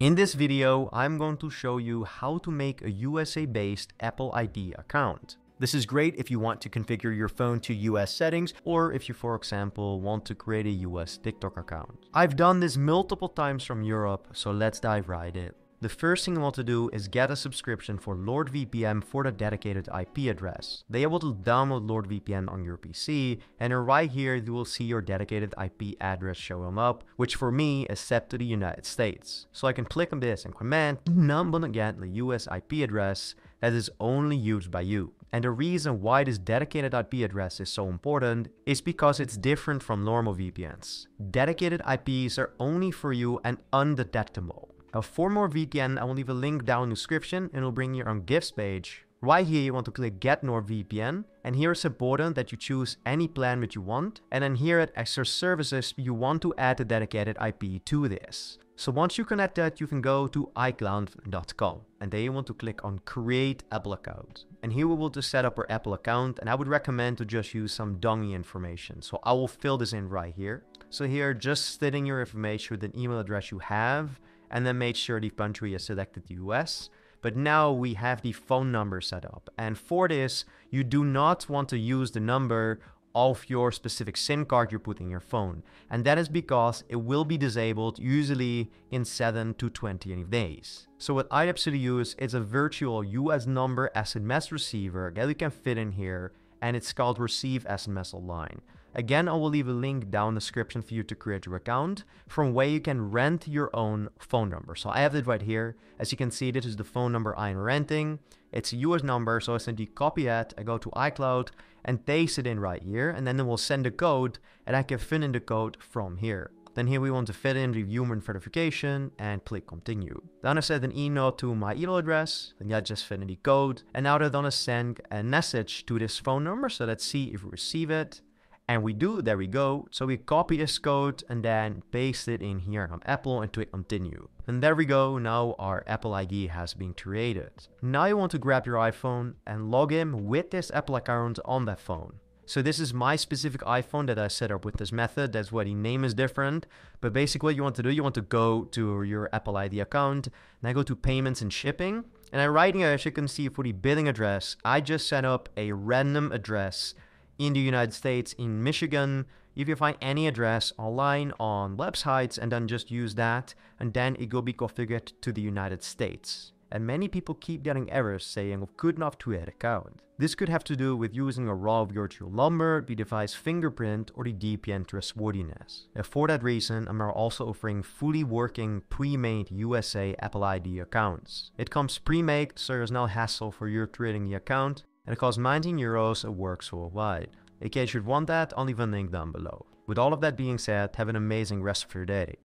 In this video, I'm going to show you how to make a USA-based Apple ID account. This is great if you want to configure your phone to US settings or if you, for example, want to create a US TikTok account. I've done this multiple times from Europe, so let's dive right in. The first thing you want to do is get a subscription for NordVPN for the dedicated IP address. They able to download NordVPN on your PC and right here you will see your dedicated IP address showing up, which for me is set to the United States. So I can click on this and command number get the US IP address that is only used by you. And the reason why this dedicated IP address is so important is because it's different from normal VPNs. Dedicated IPs are only for you and undetectable. Now for NordVPN, I will leave a link down in the description and it'll bring you on gifts page. Right here you want to click get NordVPN and here it's important that you choose any plan that you want and then here at extra services you want to add a dedicated IP to this. So once you connect that you can go to iCloud.com and then you want to click on create Apple account. And here we will just set up our Apple account and I would recommend to just use some dummy information. So I will fill this in right here. So here just stating your information with an email address you have and then made sure the country is selected the US. But now we have the phone number set up. And for this, you do not want to use the number of your specific SIM card you put in your phone. And that is because it will be disabled usually in 7 to 20 days. So what I absolutely use is a virtual US number as a SMS receiver that you can fit in here and it's called Receive SMS Online. Again, I will leave a link down in the description for you to create your account from where you can rent your own phone number. So I have it right here. As you can see, this is the phone number I'm renting. It's a US number, so I simply copy it, I go to iCloud and paste it in right here, and then it will send a code and I can fill in the code from here. Then here we want to fill in the human verification and click continue. Then I set an email to my email address, then yeah, just fill in the code. And now they're gonna send a message to this phone number, so let's see if we receive it. And we do, there we go. So we copy this code and then paste it in here on Apple and click continue. And there we go, now our Apple ID has been created. Now you want to grab your iPhone and log in with this Apple account on that phone. So this is my specific iPhone that I set up with this method. That's why the name is different. But basically what you want to do, you want to go to your Apple ID account, And I go to payments and shipping. And I write here, as you can see for the billing address, I just set up a random address in the United States, in Michigan, if you find any address online on websites and then just use that, and then it will be configured to the United States. And many people keep getting errors saying could not create account. This could have to do with using a raw virtual number, the device fingerprint, or the VPN trustworthiness. And for that reason, I'm also offering fully working pre-made USA Apple ID accounts. It comes pre-made, so there's no hassle for you creating the account, and it costs 19 euros and works worldwide. In case you'd want that, I'll leave a link down below. With all of that being said, have an amazing rest of your day.